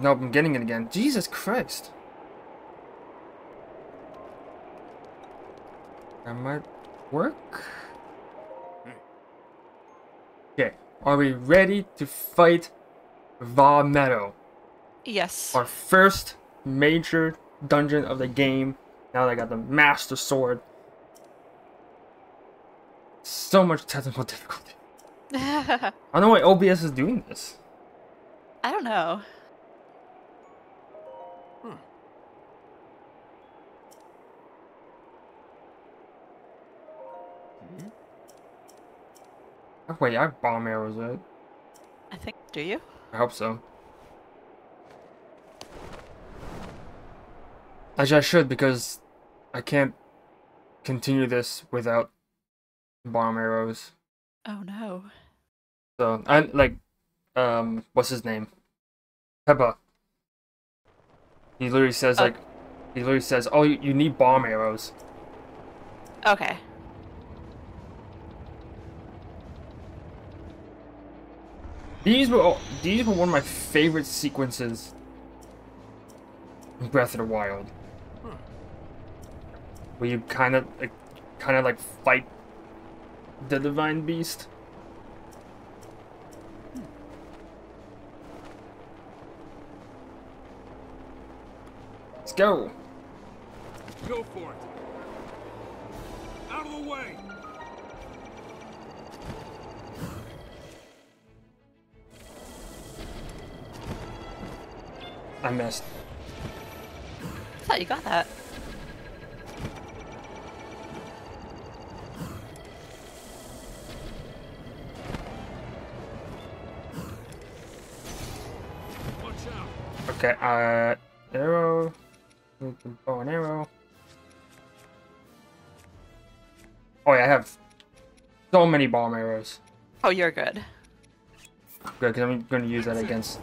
Nope, I'm getting it again. Jesus Christ. That might work. Okay, are we ready to fight Vah Medoh? Yes. Our first major dungeon of the game. Now that I got the Master Sword. So much technical difficulty. I I don't know why OBS is doing this. I don't know. Oh, wait, I have bomb arrows, right? I think. Do you? I hope so. Actually, I should because I can't continue this without bomb arrows. Oh no. So I like, um, what's his name? Peppa. He literally says Oh. like, he literally says, "Oh, you, you need bomb arrows." Okay. These were all, these were one of my favorite sequences in Breath of the Wild. Hmm. Where you kind of like, kind of like fight the divine beast. Hmm. Let's go. Go for it. Out of the way. I missed. I thought you got that. Okay, uh, arrow, bow and arrow. Oh yeah, I have so many bomb arrows. Oh, you're good. Good, because I'm going to use that against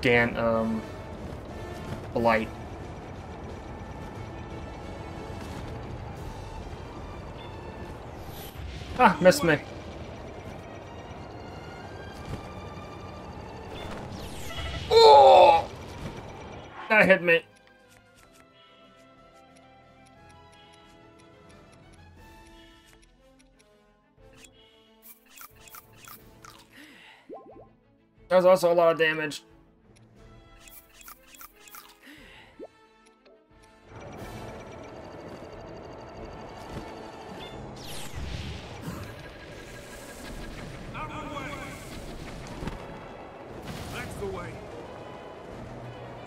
Gan, um, Blight. Ah, missed me. Oh! That hit me. That was also a lot of damage.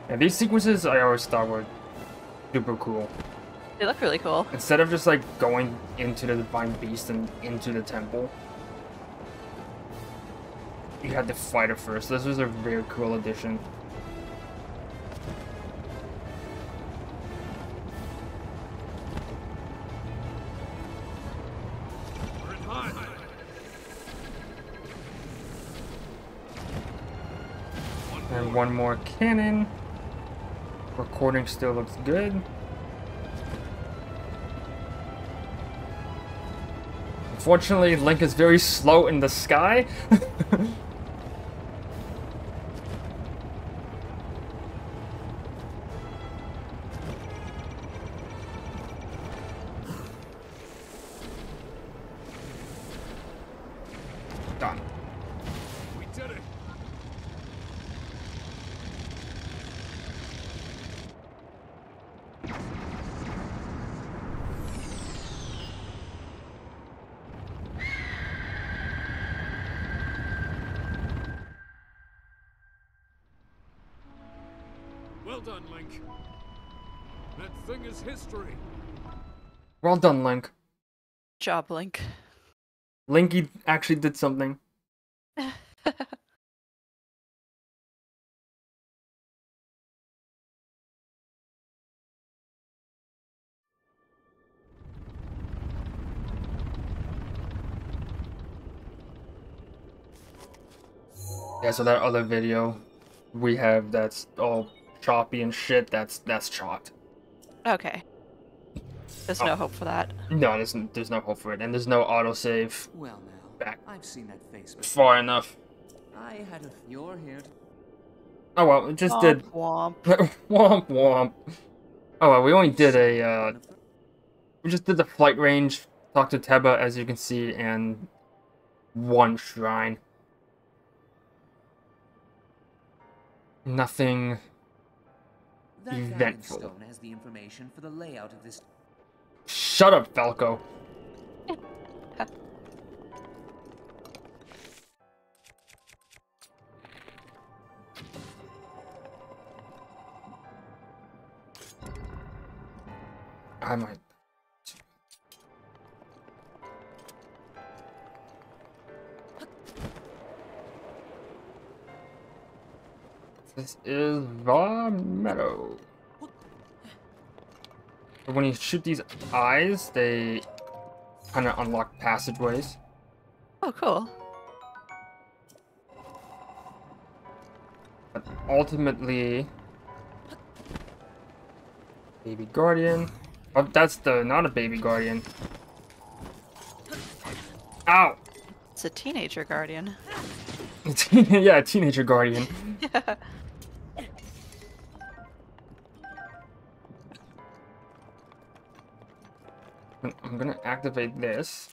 And these sequences I always thought were super cool. They look really cool. Instead of just like going into the divine beast and into the temple, you had to fight it first. This was a very cool addition. We're in high. And one more cannon. Recording still looks good. Unfortunately, Link is very slow in the sky. Well done, Link. That thing is history. Well done, Link. Job, Link. Linky actually did something. Yeah, so that other video we have that's all choppy and shit, that's that's chopped. Okay. There's Oh. no hope for that. No, there's, there's no hope for it, and there's no autosave Well now, Back. I've seen that face before. far enough. I had a... You're here. Oh well, it just did. Womp. womp womp. Oh well, we only did a. Uh, we just did the flight range, talked to Teba, as you can see, and one shrine. Nothing. That Eventful. Stone has the information for the layout of this. Shut up, Falco. I might. This is Vah Medoh. But when you shoot these eyes, they kind of unlock passageways. Oh, cool. But ultimately, baby guardian. Oh, that's the not a baby guardian. Ow! It's a teenager guardian. yeah, a teenager guardian. Yeah. I'm- gonna activate this.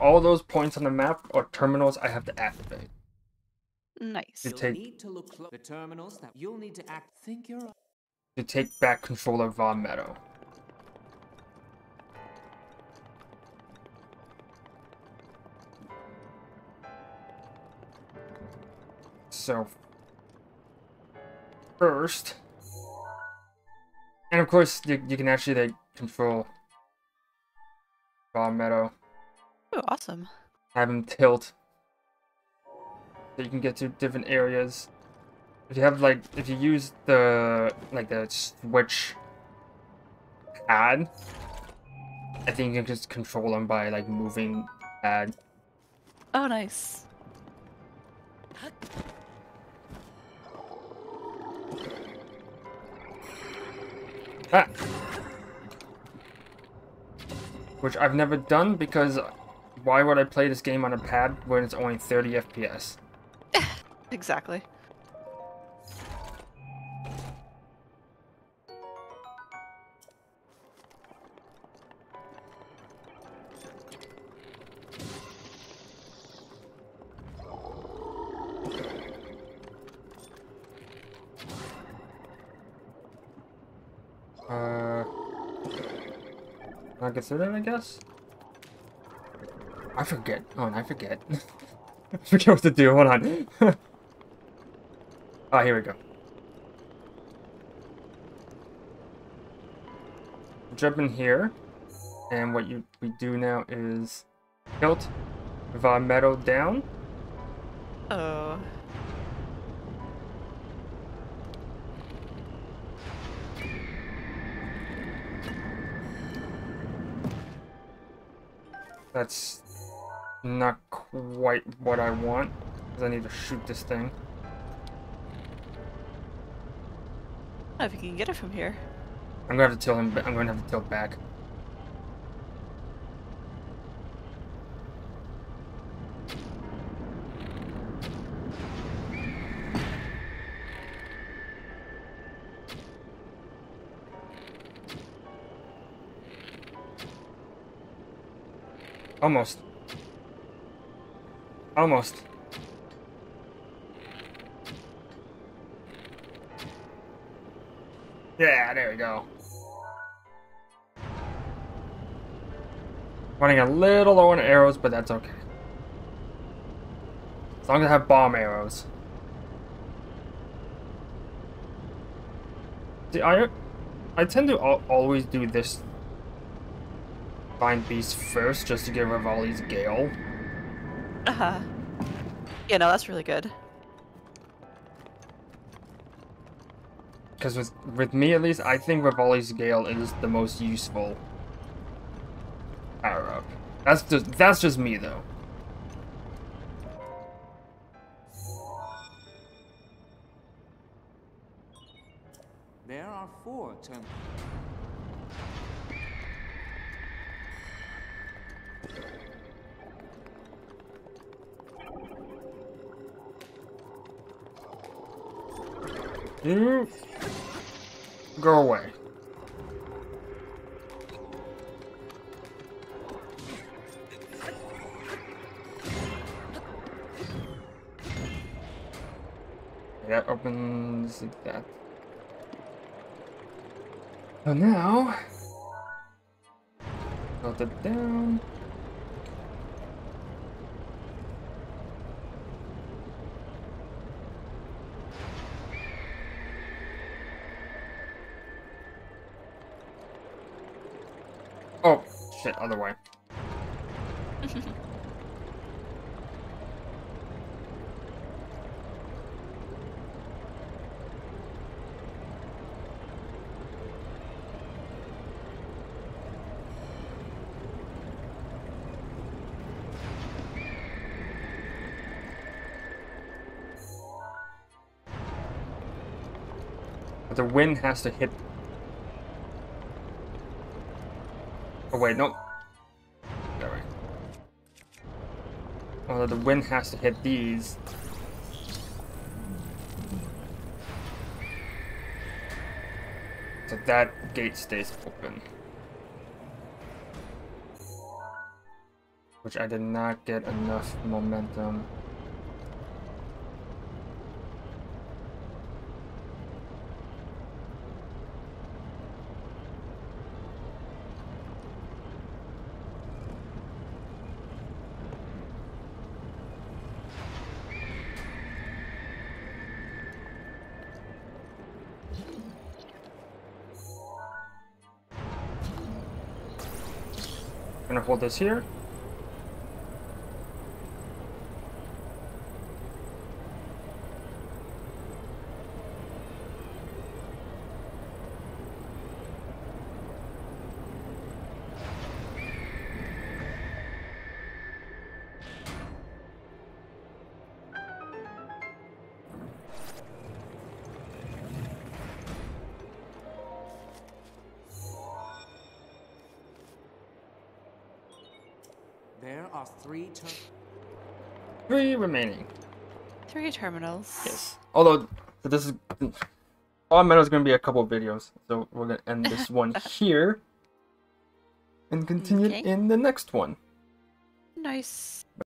All those points on the map are terminals I have to activate. Nice. You You'll take need to look the terminals that you'll need to act. Think you're. to take back control of Vah Medoh. So, first, and of course, you, you can actually like, control Vah Medoh, Oh, awesome. have him tilt, so you can get to different areas. If you have like, if you use the like the switch pad, I think you can just control them by like moving pad. Oh, nice. Ah. Which I've never done because why would I play this game on a pad when it's only 30 FPS? Exactly. Uh, I consider it, I guess. I forget. Oh, and I forget. I forget what to do. Hold on. oh, here we go. Jump in here, and what you we do now is tilt Vah Medoh down. Oh. That's not quite what I want, because I need to shoot this thing. I don't know if you can get it from here. I'm gonna have to tilt him. I'm gonna have to tilt back. Almost. Almost. Yeah, there we go. Running a little low on arrows, but that's okay. As long as I have bomb arrows. See, I, I tend to al always do this Find Beast first, just to get Revali's Gale. Uh huh. Yeah, no, that's really good. Because with with me at least, I think Revali's Gale is the most useful power up. That's just that's just me though. There are four term. You go away. That opens that. So now, melt it down. Oh, shit, other way. The wind has to hit. Oh wait, no. That way. Well, the wind has to hit these. So that gate stays open. Which I did not get enough momentum. Gonna hold this here. There are three ter- Three remaining. Three terminals. Yes. Although this is all metal is gonna be a couple of videos, so we're gonna end this one here and continue Okay. in the next one. Nice.